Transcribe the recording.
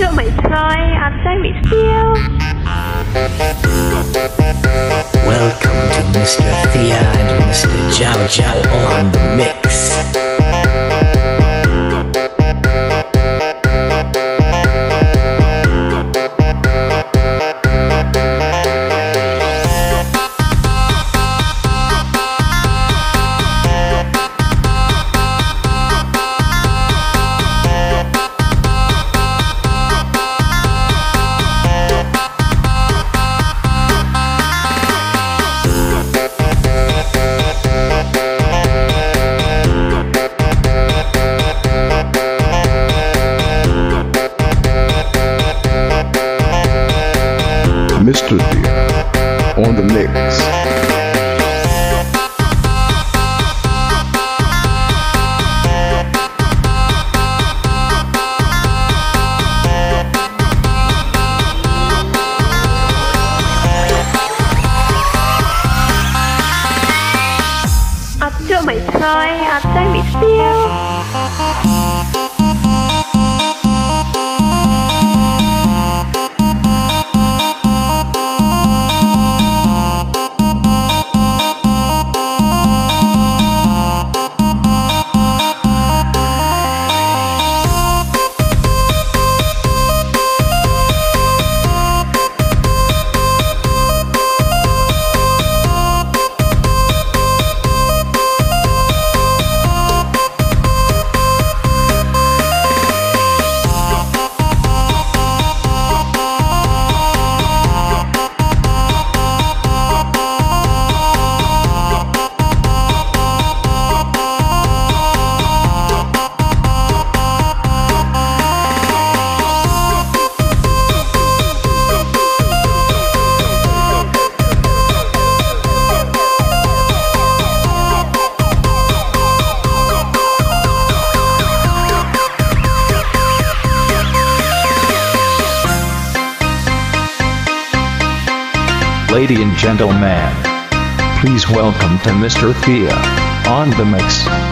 Mày soi, ăn sáng bị siêu Welcome to Mr. Thea and Mr. Chav Chav on the mix. Mr. Deer on the mix. Mày bị siêu Lady and gentlemen, please welcome to Mr. Thea on the mix.